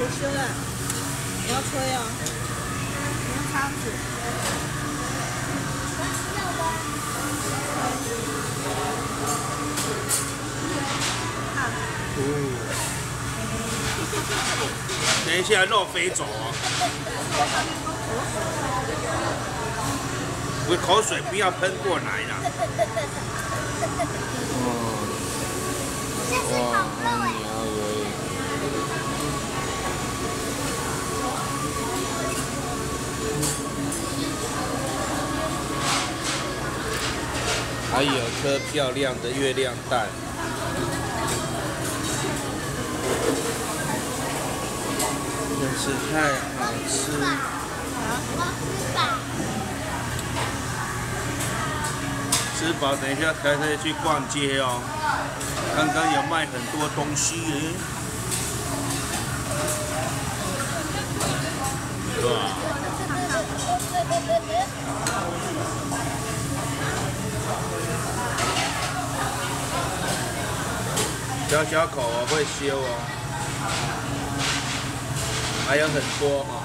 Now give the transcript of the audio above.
别修了，你要吹哦，你用叉子。等一下，肉飞走哦。我口水不要喷过来啦。还有颗漂亮的月亮蛋，真是太好吃。吃饱。等一下开车去逛街哦。刚刚有卖很多东西耶，小小口我会修哦，还有很多哦。